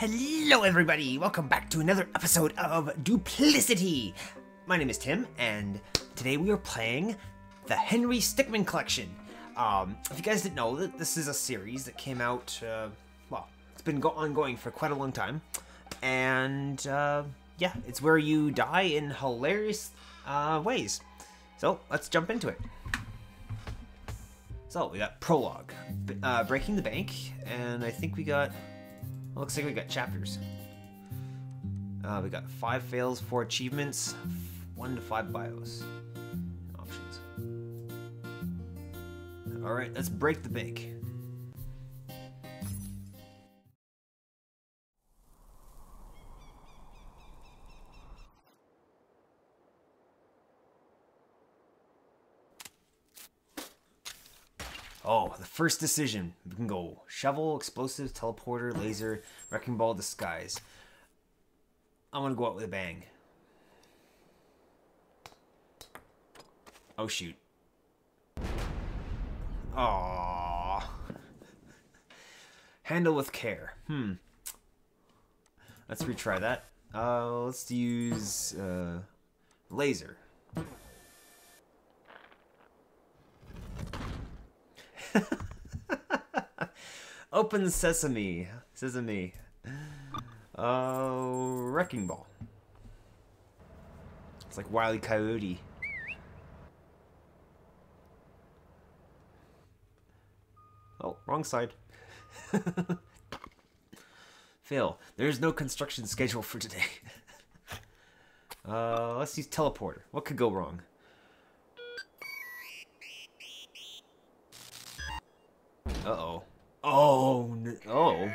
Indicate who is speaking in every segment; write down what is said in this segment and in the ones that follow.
Speaker 1: Hello, everybody! Welcome back to another episode of Dooplissity! My name is Tim, and today we are playing the Henry Stickmin Collection. Um, if you guys didn't know, this is a series that came out, uh, well, it's been ongoing for quite a long time. And, uh, yeah, it's where you die in hilarious uh, ways. So, let's jump into it. So, we got Prologue, uh, Breaking the Bank, and I think we got Looks like we got chapters. Uh, we got five fails, four achievements, one to five bios. Options. Alright, let's break the bank. First decision. We can go shovel, explosive, teleporter, laser, wrecking ball, disguise. I'm gonna go out with a bang. Oh shoot. Aww. Handle with care. Hmm. Let's retry that. Uh, let's use uh, laser. Open sesame. Sesame. Oh, uh, Wrecking Ball. It's like Wily Coyote. Oh, wrong side. Fail. There's no construction schedule for today. uh, let's use teleporter. What could go wrong? Uh-oh. Oh, oh.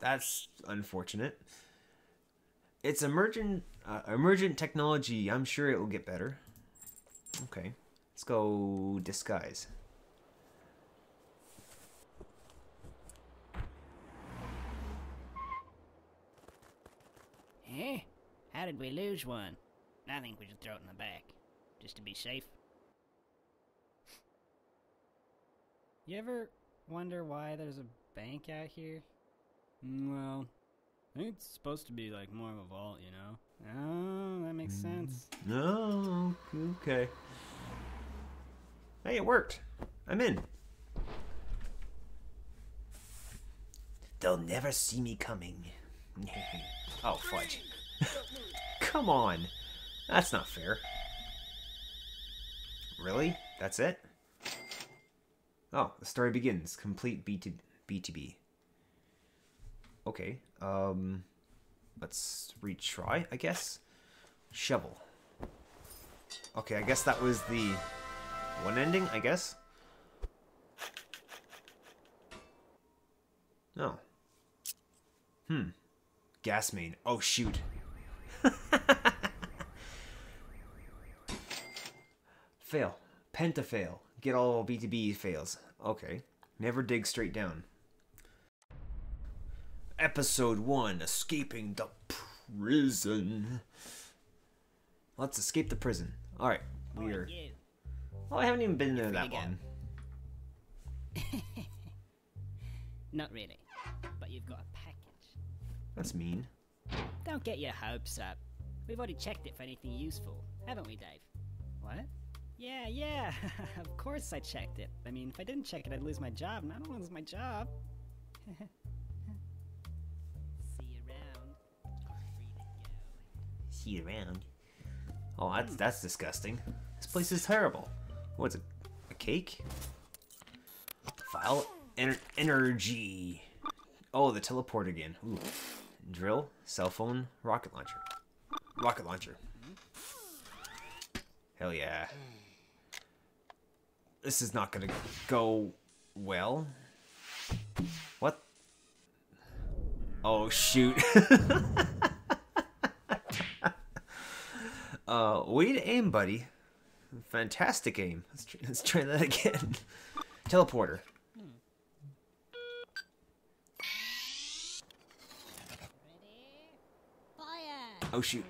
Speaker 1: That's unfortunate. It's emergent, uh, emergent technology. I'm sure it will get better. Okay. Let's go disguise.
Speaker 2: Eh? How did we lose one? I think we should throw it in the back. Just to be safe. You ever wonder why there's a bank out here?
Speaker 3: Mm, well, I think it's supposed to be like more of a vault, you know? Oh, that makes mm. sense.
Speaker 1: No, okay. Hey, it worked. I'm in. They'll never see me coming. oh, fudge. Come on. That's not fair. Really? That's it? Oh, the story begins. Complete B to B2B. Okay, um, let's retry, I guess. Shovel. Okay, I guess that was the one ending, I guess. No. Hmm. Gas main. Oh, shoot. fail. Penta fail. Get all B2B fails. Okay. Never dig straight down. Episode 1 Escaping the Prison. Let's escape the prison. Alright, we oh, are. Oh, I haven't even been there that long.
Speaker 2: Not really, but you've got a package.
Speaker 1: That's mean.
Speaker 2: Don't get your hopes up. We've already checked it for anything useful, haven't we, Dave? What? Yeah, yeah, of course I checked it. I mean, if I didn't check it, I'd lose my job, and I don't want to lose my job. See you around. Free to go.
Speaker 1: See you around. Oh, that's hmm. that's disgusting. This place is terrible. What's it? A cake? File Ener energy. Oh, the teleport again. Ooh. Drill, cell phone, rocket launcher. Rocket launcher. Hell yeah this is not gonna go well. What? Oh, shoot. uh, way to aim, buddy. Fantastic aim. Let's, try, let's try that again. Teleporter. Oh, shoot.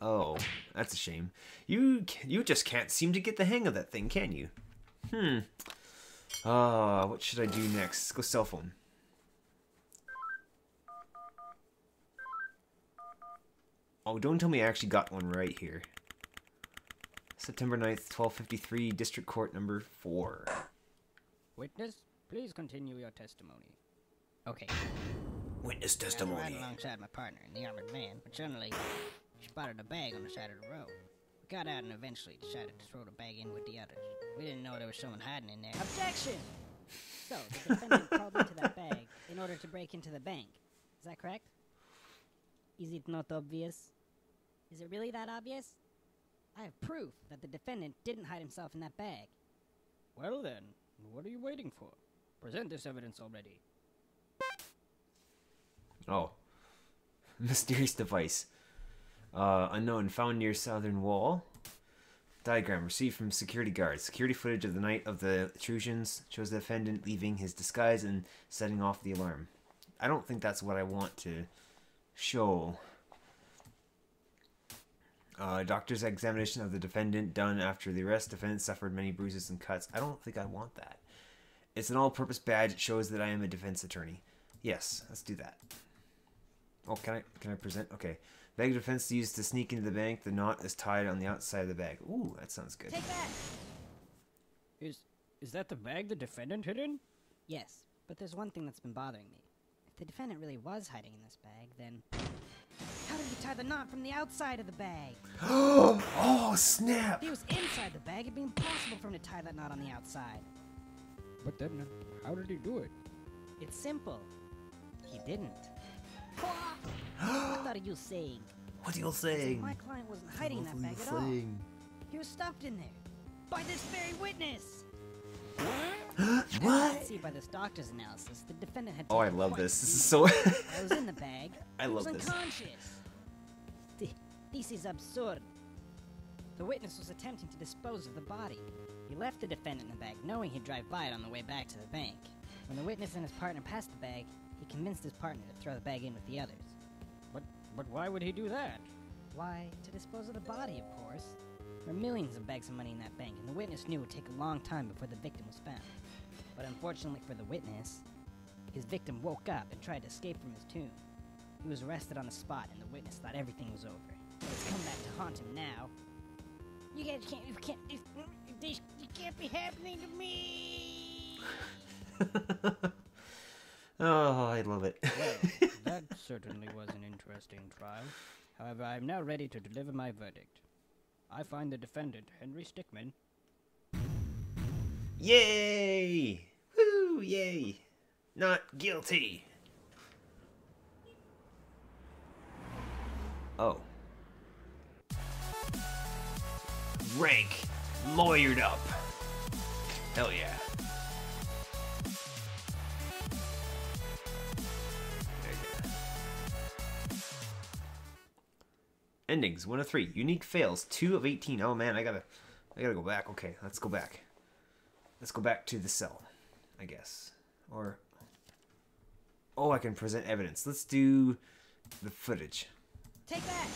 Speaker 1: Oh, that's a shame. You you just can't seem to get the hang of that thing, can you? Hmm. Ah, uh, what should I do next? Let's go cell phone. Oh, don't tell me I actually got one right here. September 9th, 1253, District Court number 4.
Speaker 2: Witness, please continue your testimony. Okay.
Speaker 1: Witness
Speaker 2: testimony. I'm right alongside my partner, the armored man, but suddenly spotted a bag on the side of the road. We got out and eventually decided to throw the bag in with the others. We didn't know there was someone hiding in there. Objection! So, the defendant crawled into that bag in order to break into the bank. Is that correct? Is it not obvious? Is it really that obvious? I have proof that the defendant didn't hide himself in that bag.
Speaker 3: Well then, what are you waiting for? Present this evidence already.
Speaker 1: Oh. Mysterious device. Uh, unknown, found near southern wall. Diagram received from security guards. Security footage of the night of the intrusions shows the defendant leaving his disguise and setting off the alarm. I don't think that's what I want to show. Uh, doctor's examination of the defendant done after the arrest. Defendant suffered many bruises and cuts. I don't think I want that. It's an all-purpose badge. It shows that I am a defense attorney. Yes, let's do that. Oh, can I can I present? Okay. Bag of defense used to sneak into the bank. The knot is tied on the outside of the bag. Ooh, that sounds good.
Speaker 2: Take that!
Speaker 3: Is is that the bag the defendant hid in?
Speaker 2: Yes, but there's one thing that's been bothering me. If the defendant really was hiding in this bag, then. How did he tie the knot from the outside of the bag?
Speaker 1: oh, snap!
Speaker 2: If he was inside the bag, it'd be impossible for him to tie that knot on the outside.
Speaker 3: But then, how did he do it?
Speaker 2: It's simple. He didn't. What are you saying?
Speaker 1: What are you saying?
Speaker 2: My client wasn't hiding in that bag at all. He was stuffed in there. By this very witness!
Speaker 1: What?
Speaker 2: See, by this doctor's analysis, the defendant had
Speaker 1: Oh, I love this. This is so.
Speaker 2: I was in the bag.
Speaker 1: I
Speaker 2: was
Speaker 1: love this.
Speaker 2: unconscious. This is absurd. The witness was attempting to dispose of the body. He left the defendant in the bag, knowing he'd drive by it on the way back to the bank. When the witness and his partner passed the bag, he convinced his partner to throw the bag in with the others.
Speaker 3: But but why would he do that?
Speaker 2: Why, to dispose of the body, of course. There were millions of bags of money in that bank, and the witness knew it would take a long time before the victim was found. But unfortunately for the witness, his victim woke up and tried to escape from his tomb. He was arrested on the spot, and the witness thought everything was over. But it's come back to haunt him now. You guys can't, you can't, this, this, this can't be happening to me!
Speaker 1: oh, I love it.
Speaker 3: Well, that certainly was an interesting trial. However, I am now ready to deliver my verdict. I find the defendant, Henry Stickmin,
Speaker 1: yay! Woo! Yay! Not guilty. Oh. Rank. Lawyered up. Hell yeah. Endings, one of three. Unique fails, two of eighteen. Oh man, I gotta I gotta go back. Okay, let's go back. Let's go back to the cell, I guess. Or Oh, I can present evidence. Let's do the footage.
Speaker 2: Take that!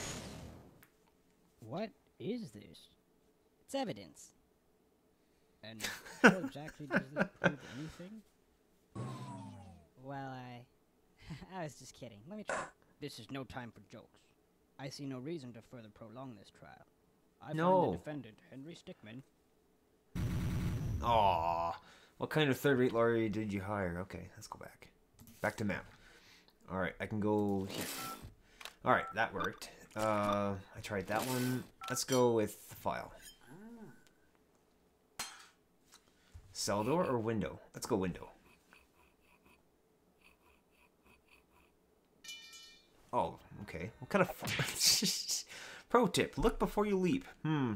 Speaker 3: what is this?
Speaker 2: It's evidence.
Speaker 3: And how exactly does this prove anything?
Speaker 2: Well, I. I was just kidding. Let me try.
Speaker 3: This is no time for jokes. I see no reason to further prolong this trial. I
Speaker 1: No.
Speaker 3: find the defendant, Henry Stickmin,
Speaker 1: Aw. What kind of third rate lawyer did you hire? Okay, let's go back. Back to map. Alright, I can go here. Alright, that worked. Uh, I tried that one. Let's go with the file. Cell door or window? Let's go window. Oh, okay. What kind of... Pro tip, look before you leap. Hmm.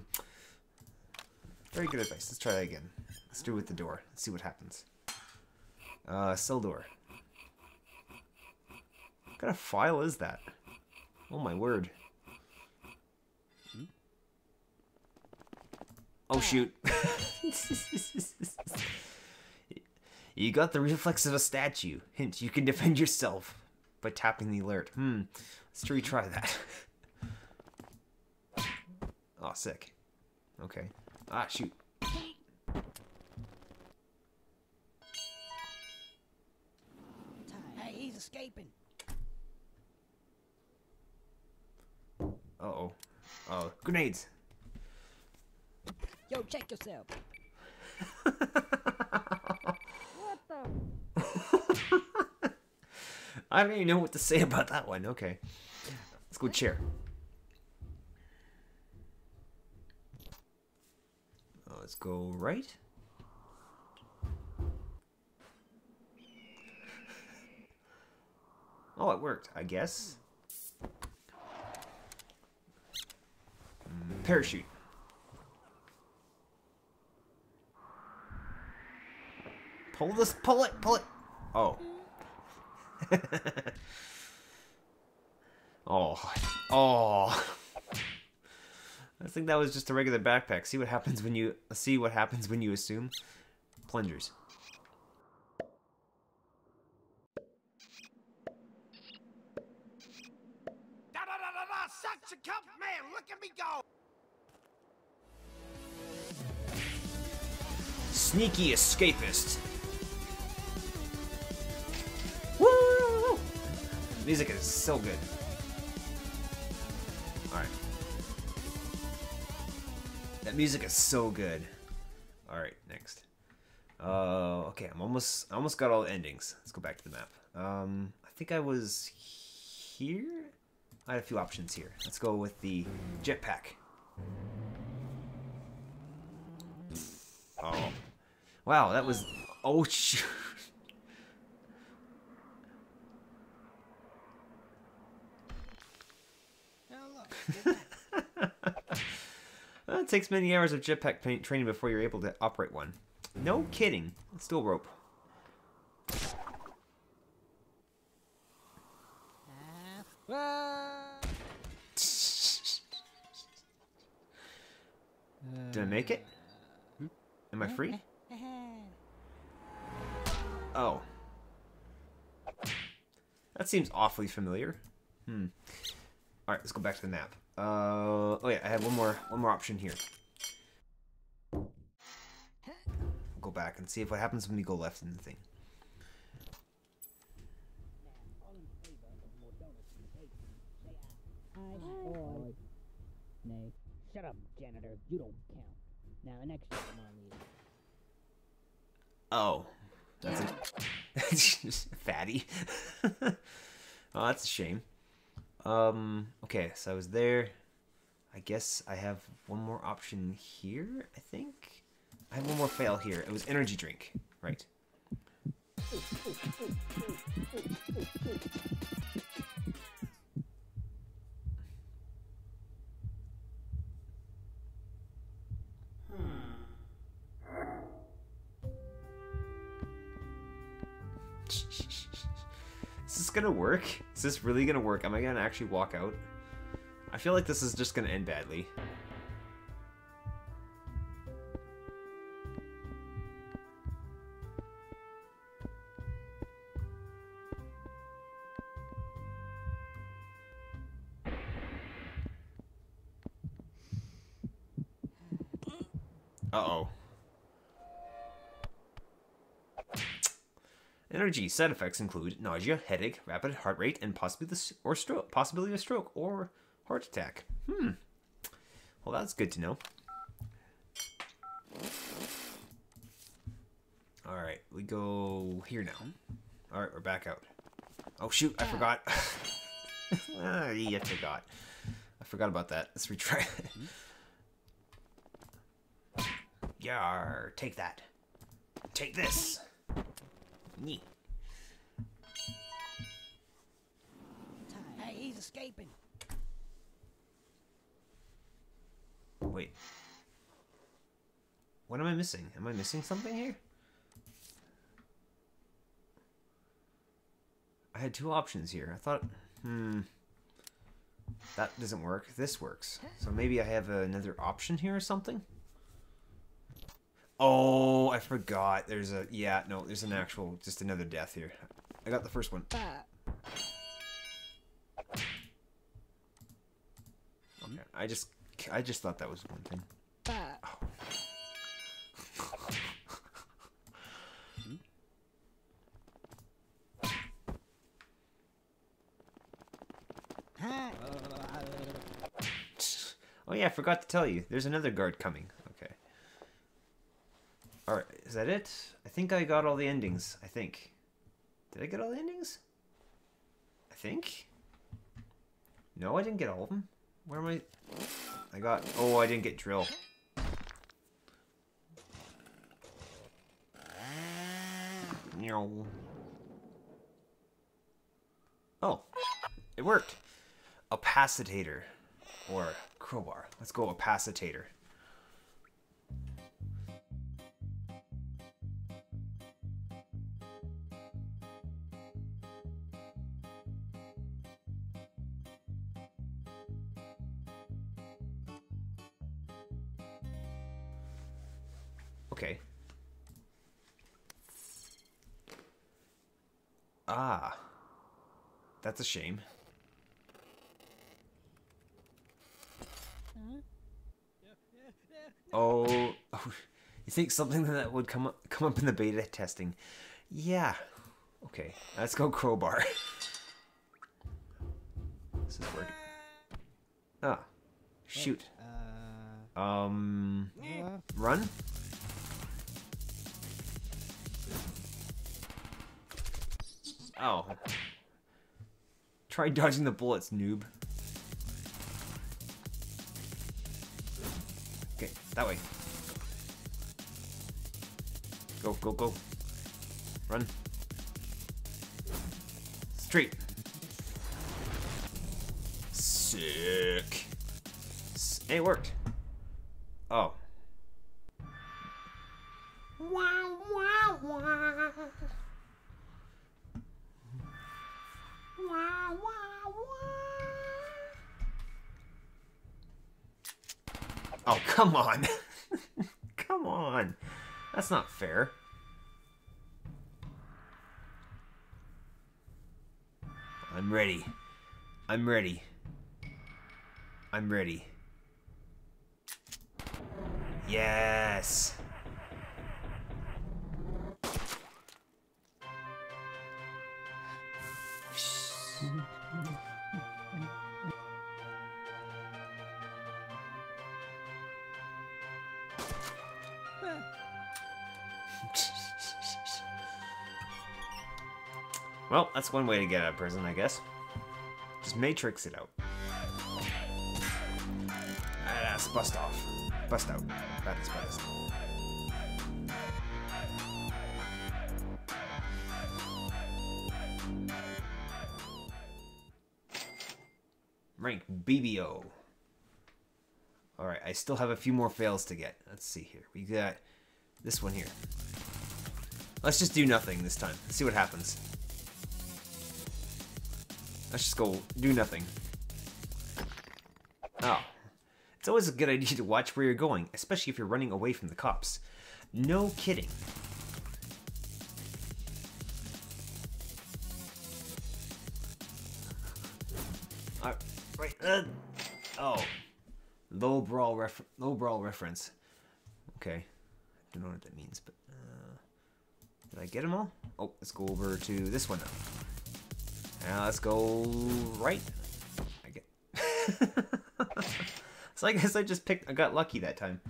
Speaker 1: Very good advice. Let's try that again. Let's do it with the door. Let's see what happens. Uh, cell door. What kind of file is that? Oh my word. Oh shoot. you got the reflex of a statue. Hint, you can defend yourself by tapping the alert. Hmm. Let's retry that. oh, sick. Okay. Ah, shoot.
Speaker 2: Hey, he's escaping.
Speaker 1: Uh-oh. Oh, grenades.
Speaker 2: Yo, check yourself.
Speaker 1: I don't even know what to say about that one. Okay. Let's go chair. Uh, Let's go right. Oh, it worked, I guess. Mm, Parachute. Pull this, pull it, pull it. Oh. oh. Oh. I think that was just a regular backpack. See what happens when you see what happens when you assume. Plungers.
Speaker 4: Da da da da da! Such a cup man! Look at me go!
Speaker 1: Sneaky escapist. Music is so good. Alright. That music is so good. Alright, next. Uh, okay, I'm almost, I almost got all the endings. Let's go back to the map. Um, I think I was here? I had a few options here. Let's go with the jetpack. Oh. Wow, that was... Oh, shoot. Uh, it takes many hours of jetpack pa- training before you're able to operate one. No kidding. Let's do rope. Did I make it? Am I free? Oh. That seems awfully familiar. Hmm. All right, let's go back to the map. Uh, oh yeah, I have one more one more option here. Go back and see if what happens when we go left in the thing.
Speaker 2: Nay. Shut up, janitor. You don't count. Now, an extra one on you.
Speaker 1: Oh, that's a fatty. oh, that's a shame. Um, okay, so I was there. I guess I have one more option here. I think I have one more fail here. It was energy drink, right? Gonna work? Is this really gonna work? Am I gonna actually walk out? I feel like this is just gonna end badly. Uh-oh. Energy side effects include nausea, headache, rapid heart rate, and possibly the or stroke, possibility of stroke or heart attack. Hmm. Well, that's good to know. All right, we go here now. All right, we're back out. Oh shoot, I forgot. ah, yeah, I forgot. I forgot about that. Let's retry. Yar, take that. Take this. Nyeh.
Speaker 2: Hey, he's escaping.
Speaker 1: Wait. What am I missing? Am I missing something here? I had two options here. I thought, hmm, that doesn't work. This works. So maybe I have another option here or something? Oh, I forgot. There's a, yeah, no, there's an actual, just another death here. I got the first one. Okay, I just, I just thought that was one thing. Oh yeah, I forgot to tell you. There's another guard coming. Okay. Alright, is that it? I think I got all the endings. I think. Did I get all the endings? I think. No, I didn't get all of them. Where am I? I got... Oh, I didn't get drill. No. Oh, it worked. Opacitator. Or crowbar. Let's go opacitator. Ah. That's a shame. Oh, oh, you think something that would come up come up in the beta testing? Yeah. Okay, let's go crowbar. this is working. Ah, shoot.
Speaker 3: Uh,
Speaker 1: Um, run. Oh. Try dodging the bullets, noob. Okay, that way. Go, go, go. Run. Straight. Sick. It worked. Oh, come on. come on. That's not fair. I'm ready. I'm ready. I'm ready. Yes. Well, that's one way to get out of prison, I guess. Just matrix it out. Ah, that's bust off. Bust out. That is bust. Rank BBO. Alright, I still have a few more fails to get. Let's see here. We got this one here. Let's just do nothing this time. Let's see what happens. Let's just go do nothing. Oh. It's always a good idea to watch where you're going, especially if you're running away from the cops. No kidding. Uh, right, uh, oh. Low brawl ref low brawl reference. Okay. I don't know what that means, but uh, did I get them all? Oh, let's go over to this one now. Now let's go right. I get. so I guess I just picked. I got lucky that time.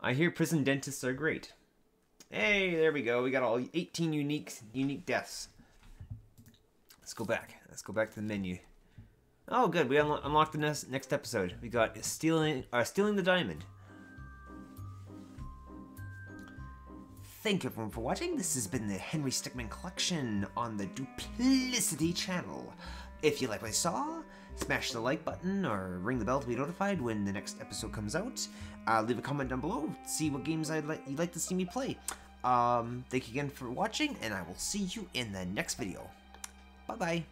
Speaker 1: I hear prison dentists are great. Hey, there we go. We got all 18 unique unique deaths. Let's go back. Let's go back to the menu. Oh, good. We unlo- unlocked the next next episode. We got stealing uh, stealing the diamond. Thank you everyone for watching. This has been the Henry Stickmin collection on the Dooplissity channel. If you like what I saw, smash the like button or ring the bell to be notified when the next episode comes out. Uh, leave a comment down below. See what games I'd like you'd like to see me play. Um, thank you again for watching, and I will see you in the next video. Bye bye.